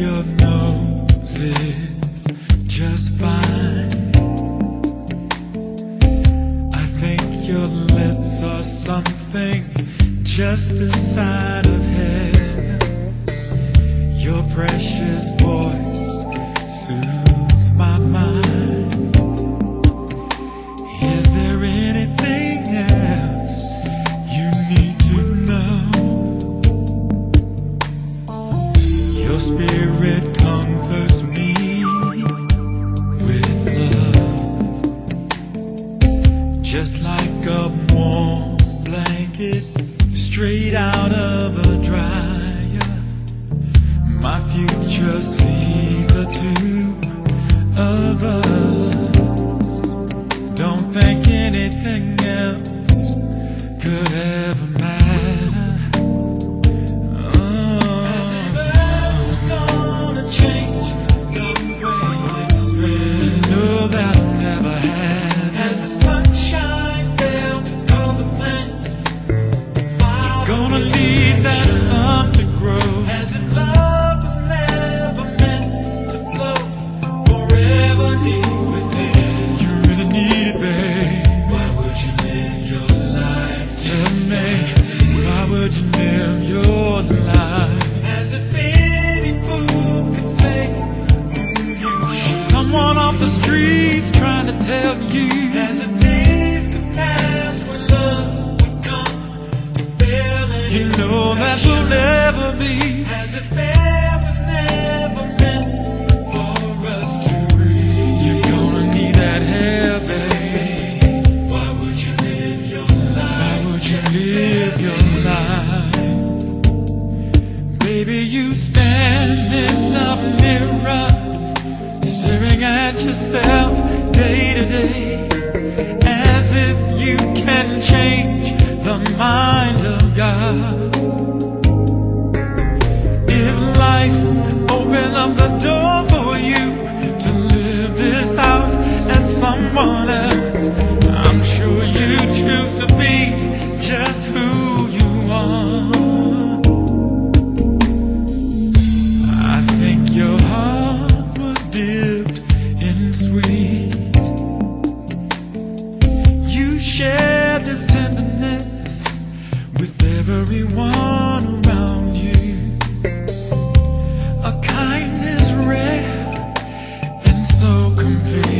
your nose is just fine. I think your lips are something just the side of heaven. Your precious voice soothes my mind. Is there anything else you need to know? Your spirit just like a warm blanket straight out of a dryer. My future sees the two tell you. As if days could pass when love would come to fill You know that will never be. As if there was never meant for us to breathe. You're gonna need that help, babe. Why would you live your life? Why would you live your life? Baby, you stand in the mirror, staring at yourself day to day, as if you can change the mind of God. If life opened up the door with everyone around you. A kindness rare and so complete.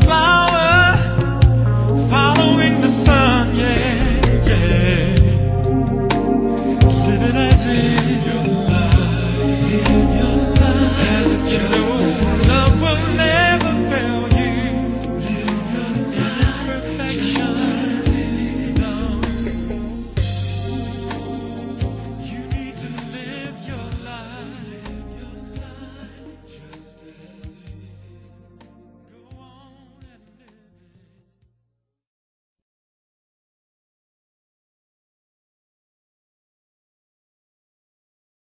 found